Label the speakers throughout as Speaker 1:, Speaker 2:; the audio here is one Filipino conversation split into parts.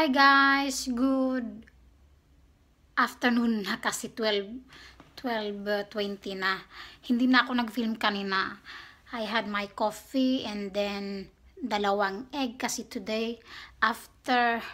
Speaker 1: Hi guys, good afternoon na kasi 12 12:20 na. Hindi na ako nag-film kanina. I had my coffee and then dalawang egg kasi today after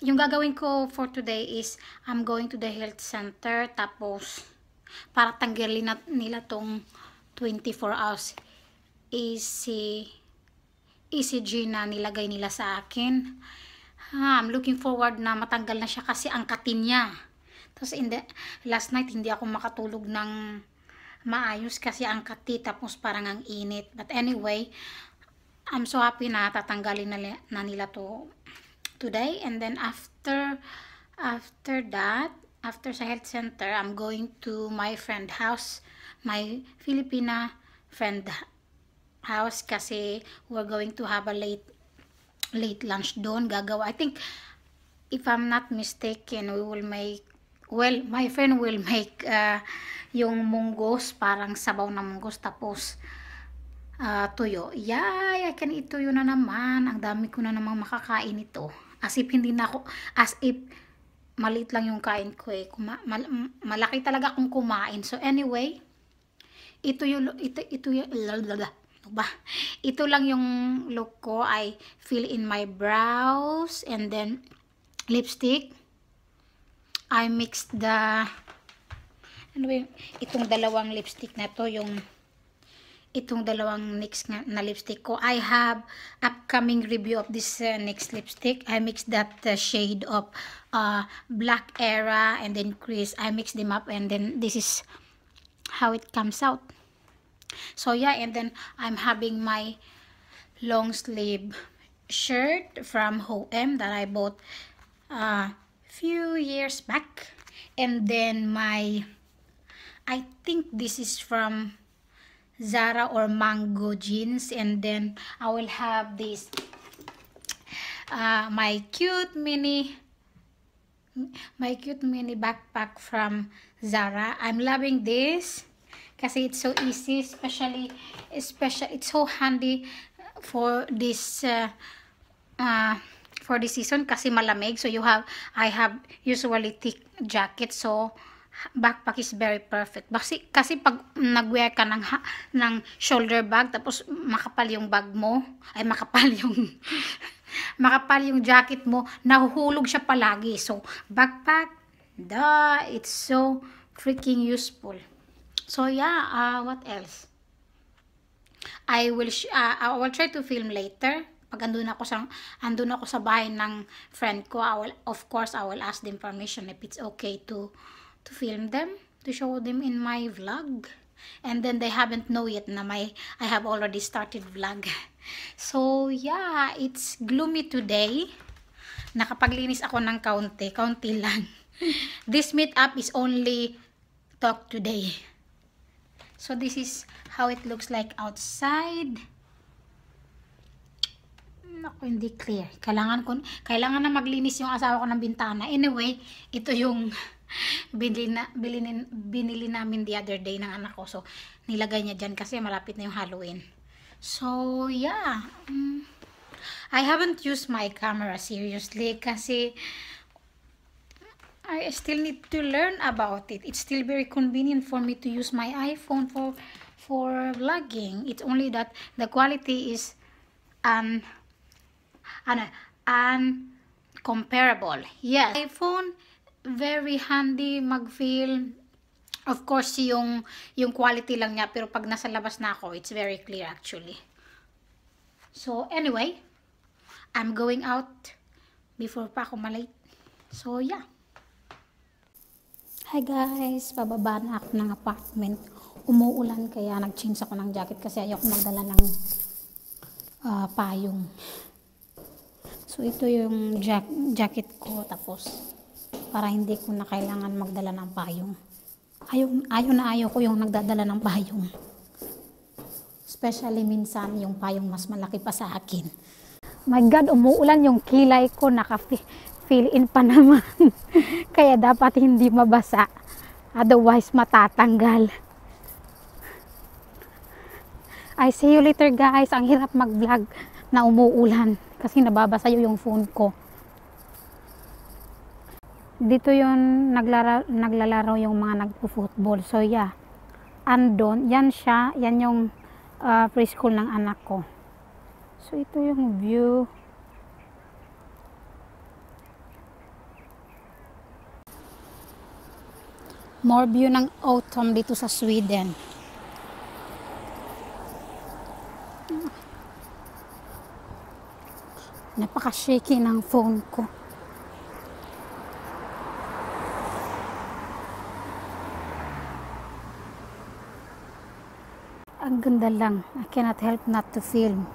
Speaker 1: yung gagawin ko for today is I'm going to the health center tapos para tanggalin na nila tong 24 hours easy ECG na nilagay nila sa akin. Ah, I'm looking forward na matanggal na siya kasi ang katin niya. Tapos in the, last night hindi ako makatulog ng maayos kasi ang kati tapos parang ang init. But anyway, I'm so happy na tatanggalin na, na nila to today and then after after that after sa health center I'm going to my friend house my Filipina friend house kasi we're going to have a late late lunch doon gagawa. I think if I'm not mistaken, we will make well, my friend will make uh, yung munggos, parang sabaw na munggos tapos uh, tuyo. Yay, I can eat tuyo na naman. Ang dami ko na namang makakain ito. As if hindi na ako, as if maliit lang yung kain ko eh. Kuma, mal, malaki talaga akong kumain. So anyway, ito yung, ito, ito yung, ba? Ito lang yung look ko. I fill in my brows and then lipstick. I mixed the ano ba yung, itong dalawang lipstick na to yung itong dalawang mix na, na lipstick ko. I have upcoming review of this uh, next lipstick. I mixed that uh, shade of uh, Black Era and then Crease. I mixed them up and then this is how it comes out. So yeah, and then I'm having my long sleeve shirt from H&M that I bought a uh, few years back. And then my, I think this is from Zara or Mango jeans. And then I will have this, uh, my cute mini, my cute mini backpack from Zara. I'm loving this kasi it's so easy especially especially it's so handy for this uh, uh, for this season kasi malamig. So you have I have usually thick jacket. So backpack is very perfect. Kasi kasi pag nagwear ka ng ng shoulder bag tapos makapal yung bag mo ay makapal yung makapal yung jacket mo nahuhulog siya palagi. So backpack da it's so freaking useful So yeah, uh, what else? I will uh, I will try to film later. Pag andun ako sa andun ako sa bahay ng friend ko, I will of course I will ask them permission if it's okay to to film them, to show them in my vlog. And then they haven't know yet na my I have already started vlog. So yeah, it's gloomy today. Nakapaglinis ako ng kaunti, kaunti lang. This meetup is only talk today. So, this is how it looks like outside. Naku, hindi clear. Kailangan, ko, kailangan na maglinis yung asawa ko ng bintana. Anyway, ito yung binili, na, binili, binili namin the other day ng anak ko. So, nilagay niya dyan kasi malapit na yung Halloween. So, yeah. Um, I haven't used my camera seriously kasi I still need to learn about it. It's still very convenient for me to use my iPhone for for vlogging. It's only that the quality is un ano, uncomparable. Yes, iPhone very handy mag-film. Of course, yung yung quality lang niya pero pag nasa labas na ako, it's very clear actually. So, anyway, I'm going out before pa ako malate. So, yeah. Hi guys, pababa na ako ng apartment. Umuulan kaya nag-change ako ng jacket kasi ayoko magdala ng uh, payong. So ito yung jack jacket ko tapos para hindi ko na kailangan magdala ng payong. Ayaw, ayaw na ayaw ko yung nagdadala ng payong. Especially minsan yung payong mas malaki pa sa akin. My God, umuulan yung kilay ko, naka fill in pa naman. Kaya dapat hindi mabasa. Otherwise, matatanggal. I see you later guys. Ang hirap mag-vlog na umuulan. Kasi nababasa yung phone ko. dito yung naglara, naglalaro yung mga nagpo-football. So, yeah. Andon, yan siya. Yan yung uh, preschool ng anak ko. So, ito yung view. More view ng autumn dito sa Sweden. Napaka-shaky ng phone ko. Ang ganda lang. I cannot help not to film.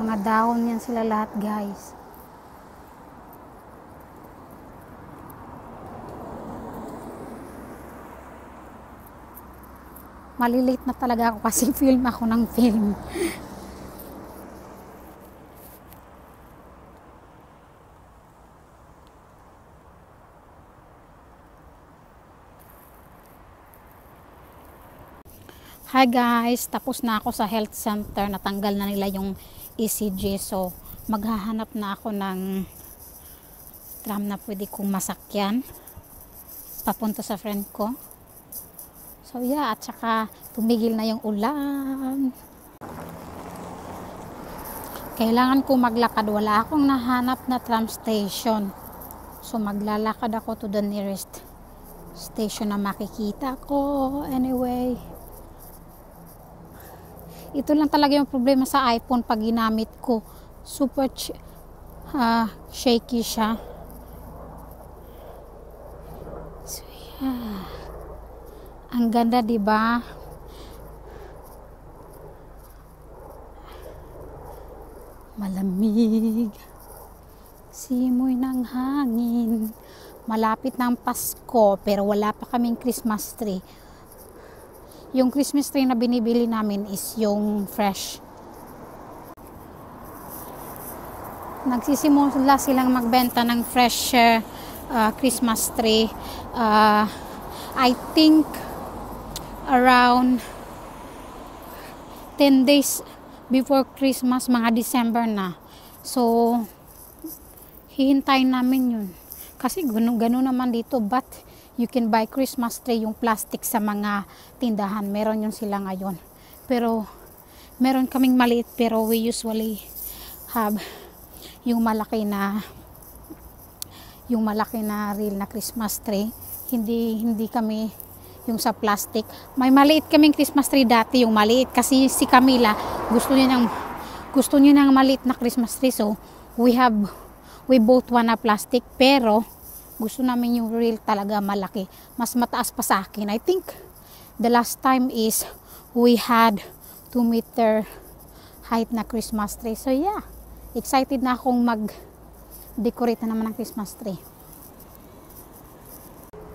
Speaker 1: Mga dahon yan sila lahat guys. Malilate na talaga ako kasi film ako ng film. Hi guys, tapos na ako sa health center. Natanggal na nila yung ECG. So, maghahanap na ako ng tram na pwede kong masakyan. Papunta sa friend ko. So, yeah. At saka, tumigil na yung ulan. Kailangan ko maglakad. Wala akong nahanap na tram station. So, maglalakad ako to the nearest station na makikita ko. Anyway, ito lang talaga yung problema sa iPhone pag ginamit ko super uh, shaky siya so yeah ang ganda di ba malamig simoy ng hangin malapit ng Pasko pero wala pa kaming Christmas tree yung Christmas tree na binibili namin is yung fresh. Nagsisimula silang magbenta ng fresh uh, Christmas tree. Uh, I think around 10 days before Christmas, mga December na. So, hihintayin namin yun. Kasi gano'n naman dito, but you can buy Christmas tree, yung plastic sa mga tindahan. Meron yun sila ngayon. Pero, meron kaming maliit pero we usually have yung malaki na yung malaki na real na Christmas tree. Hindi, hindi kami yung sa plastic. May maliit kaming Christmas tree dati, yung maliit. Kasi si Camila, gusto niya ng, gusto niya ng maliit na Christmas tree. So, we have, we both want a plastic. Pero, gusto namin yung real talaga malaki. Mas mataas pa sa akin. I think the last time is we had 2 meter height na Christmas tree. So yeah, excited na akong mag-decorate na naman ng Christmas tree.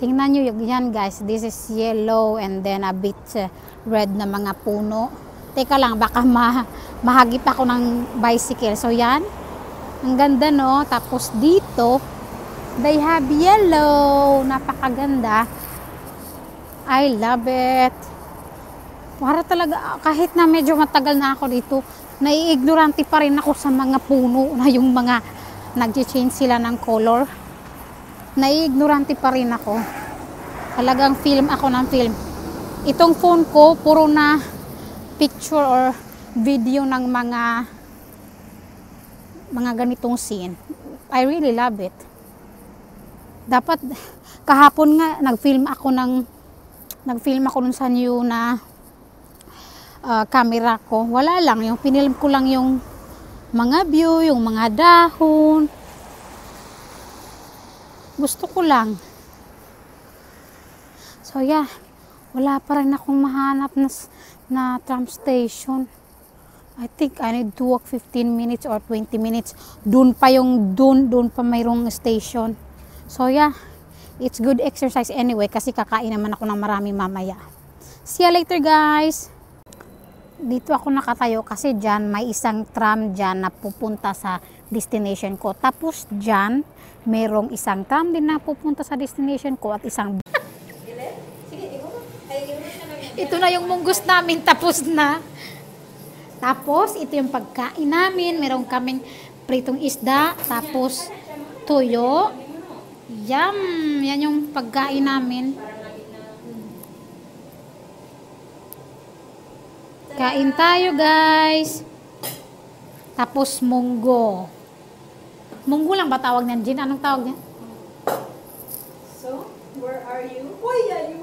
Speaker 1: Tingnan nyo yan guys. This is yellow and then a bit uh, red na mga puno. Teka lang, baka ma mahagip ako ng bicycle. So yan, ang ganda no. Tapos dito, They have yellow. Napakaganda. I love it. Para talaga, kahit na medyo matagal na ako dito, naiignorante pa rin ako sa mga puno na yung mga nag-change sila ng color. Naiignorante pa rin ako. Talagang film ako ng film. Itong phone ko, puro na picture or video ng mga mga ganitong scene. I really love it dapat kahapon nga nag-film ako ng nag-film ako nun sa new na uh, camera ko. Wala lang, yung pinilm ko lang yung mga view, yung mga dahon. Gusto ko lang. So yeah, wala pa rin akong mahanap na, na tram station. I think I need to walk 15 minutes or 20 minutes. Doon pa yung doon, doon pa mayroong station. So yeah, it's good exercise anyway kasi kakain naman ako ng marami mamaya. See you later guys! Dito ako nakatayo kasi dyan may isang tram dyan na pupunta sa destination ko. Tapos dyan, merong isang tram din na pupunta sa destination ko at isang ito na yung munggus namin tapos na. Tapos ito yung pagkain namin. Meron kaming pritong isda, tapos tuyo, Yum! Yan yung pagkain namin. Kain tayo, guys. Tapos munggo. Munggo lang ba tawag niyan, Jin? Anong tawag niyan?
Speaker 2: So, where are you? Uy, are you?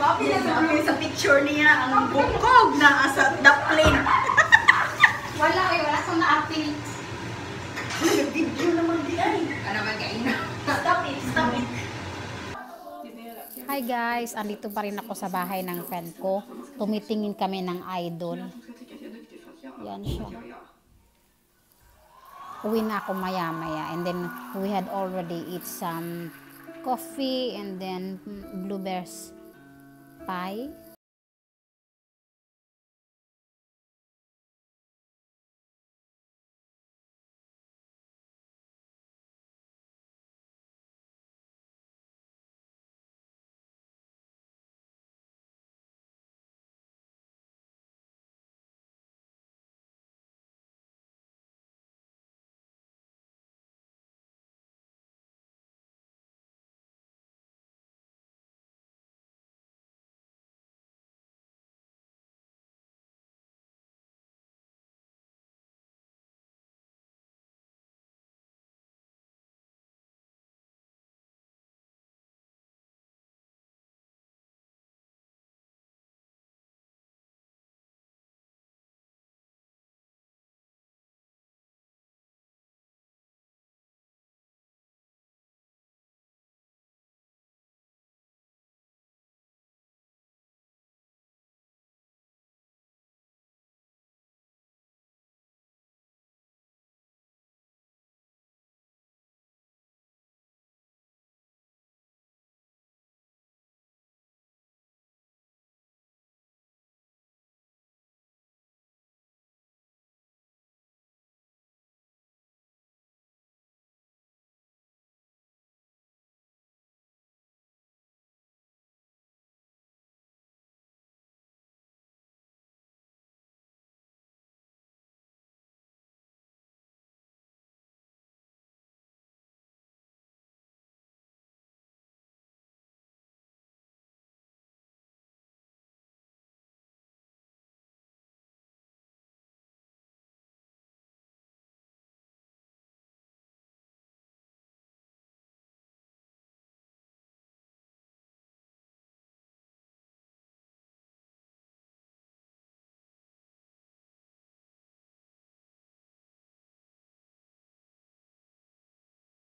Speaker 2: Papi na sa sa picture niya ang bukog na asa the plane.
Speaker 1: Wala eh, wala sa na-apil.
Speaker 2: Video naman di ay.
Speaker 3: Ano ba kain?
Speaker 2: Stop it, stop it.
Speaker 1: Hi guys, andito pa rin ako sa bahay ng friend ko. Tumitingin kami ng idol. Yan siya. Uwi na ako maya maya and then we had already eat some coffee and then mm, blueberries pie.